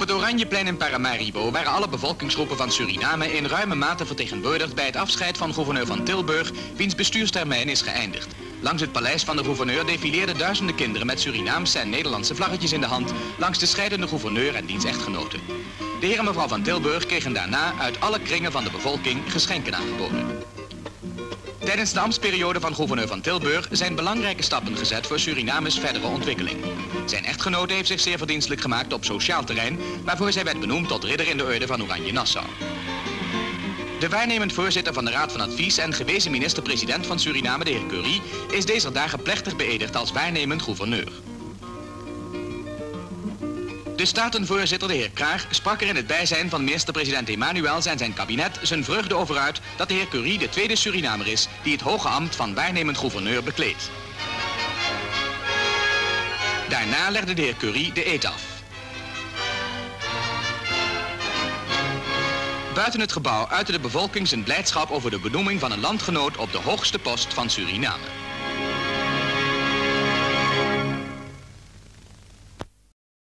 Oranje-plein in Paramaribo waren alle bevolkingsgroepen van Suriname in ruime mate vertegenwoordigd bij het afscheid van gouverneur van Tilburg, wiens bestuurstermijn is geëindigd. Langs het paleis van de gouverneur defileerden duizenden kinderen met Surinaamse en Nederlandse vlaggetjes in de hand langs de scheidende gouverneur en diens echtgenoten. De heer en mevrouw van Tilburg kregen daarna uit alle kringen van de bevolking geschenken aangeboden. Tijdens de ambtsperiode van gouverneur van Tilburg zijn belangrijke stappen gezet voor Surinames verdere ontwikkeling. Zijn echtgenote heeft zich zeer verdienstelijk gemaakt op sociaal terrein, waarvoor zij werd benoemd tot ridder in de orde van Oranje Nassau. De waarnemend voorzitter van de Raad van Advies en gewezen minister-president van Suriname, de heer Curie, is deze dagen plechtig beëdigd als waarnemend gouverneur. De statenvoorzitter, de heer Kraag, sprak er in het bijzijn van minister-president Emmanuels en zijn kabinet zijn vreugde over uit dat de heer Curie de tweede Surinamer is die het hoge ambt van waarnemend gouverneur bekleedt. Daarna legde de heer Curie de eet af. Buiten het gebouw uitte de bevolking zijn blijdschap over de benoeming van een landgenoot op de hoogste post van Suriname.